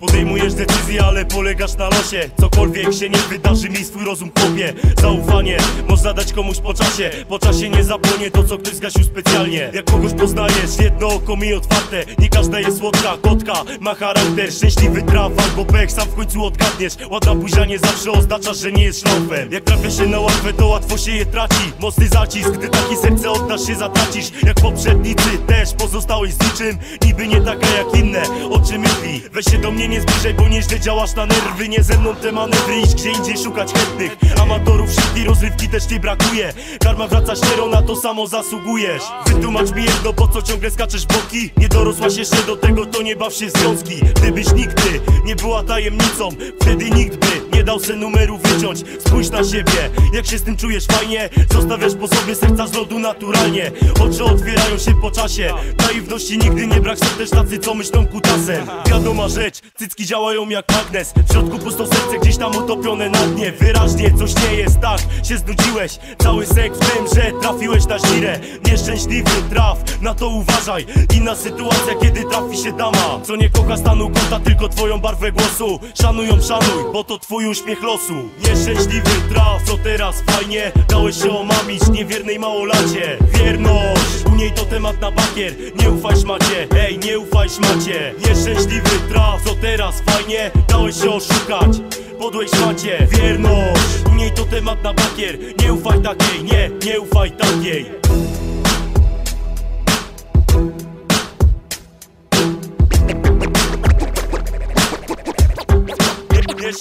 Podejmujesz decyzje, ale polegasz na losie. Cokolwiek się nie wydarzy, miej swój rozum kopie Zaufanie można dać komuś po czasie. Po czasie nie zapłonie to, co ktoś zgasił specjalnie. Jak kogoś poznajesz, jedno oko mi otwarte. Nie każda jest słodka, kotka ma charakter Szczęśliwy traf albo pech, sam w końcu odgadniesz. Ładna buzia nie zawsze oznacza, że nie jest szlaufem Jak trafia się na łatwe, to łatwo się je traci. Mocny zacisk, gdy takie serce oddasz się zatracisz. Jak poprzednicy też pozostałeś z niczym. Niby nie taka jak inne, o czym myśli Weź się do mnie nie zbliżaj, bo nieźle działasz na nerwy. Nie ze mną te manewry, idź gdzie indziej szukać chętnych. Amatorów szybkiej rozrywki też nie brakuje. Karma wraca szczero, na to samo zasługujesz. Wytłumacz mi jedno, po co ciągle skaczesz boki? Nie dorosłaś jeszcze do tego, to nie baw się związki. Gdybyś nigdy nie była tajemnicą Wtedy nikt by nie dał se numeru wyciąć. Spójrz na siebie, jak się z tym czujesz? Fajnie? Zostawiasz po sobie serca z lodu naturalnie. Oczy otwierają się po czasie. Naiwności nigdy nie brak, są też tacy co myślą kutasem Wiadoma rzecz, cycki działają jak magnes. W środku pusto serce gdzieś tam utopione na dnie. Wyraźnie coś nie jest tak, się znudziłeś. Cały sek w tym, że trafiłeś na żirę Nieszczęśliwy traf, na to uważaj. Inna sytuacja, kiedy trafi się dama. Co nie kocha stanu kąta, tylko twoją barwę głosu. Szanują, szanuj, bo to twój uśmiech losu. Nieszczęśliwy traf, co teraz fajnie? Dałeś się omamić niewiernej małolacie. Wierność, u niej to temat na bakier. Nie ufaj szmacie, ej, nie ufaj szmacie. Nieszczęśliwy traf, co teraz fajnie? Dałeś się oszukać podłej szmacie. Wierność, u niej to temat na bakier. Nie ufaj takiej, nie, nie ufaj takiej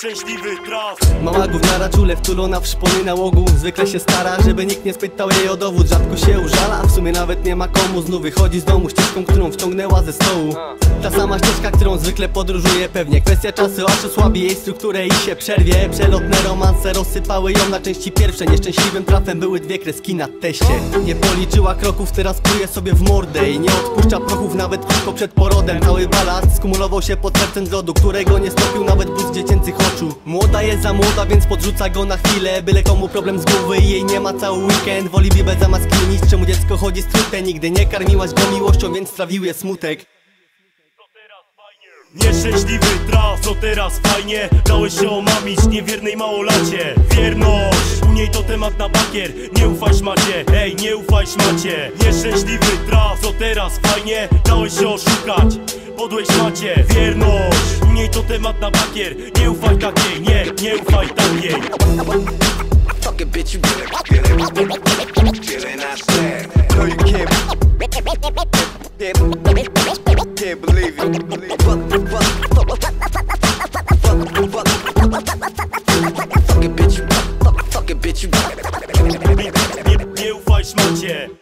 Nieszczęśliwy traf Mała gówniara czule wtulona w szpony nałogu Zwykle się stara, żeby nikt nie spytał jej o dowód. Rzadko się użala, w sumie nawet nie ma komu. Znów wychodzi z domu ścieżką, którą wciągnęła ze stołu. Ta sama ścieżka, którą zwykle podróżuje. Pewnie Kwestia czasu, aż osłabi jej strukturę i się przerwie. Przelotne romanse rozsypały ją na części pierwsze. Nieszczęśliwym trafem były dwie kreski na teście. Nie policzyła kroków, teraz pluje sobie w mordę I nie odpuszcza prochów nawet krótko przed porodem. Cały balast skumulował się pod sercem z lodu Którego nie stopił nawet bóz dziecięcych oczu Młoda jest za młoda, więc podrzuca go na chwilę Byle komu problem z głowy. I jej nie ma cały weekend Woli bibę zamiast klinić, czemu dziecko chodzi strute? Nigdy nie karmiłaś go miłością, więc strawił je smutek. Nieszczęśliwy traf, co teraz fajnie? Dałeś się omamić niewiernej małolacie. Wierność, temat na bakier. Nie ufaj szmacie, ej, nie ufaj szmacie Nieszczęśliwy traf, co teraz fajnie? Dałeś się oszukać. Podłej szmacie Wierność, u niej to temat na bakier. Nie ufaj takiej, nie, nie ufaj takiej. Fuck it, bitch, you get it, it, get it, not. No, you can't, can't, believe it. Fuck, fuck, fuck it,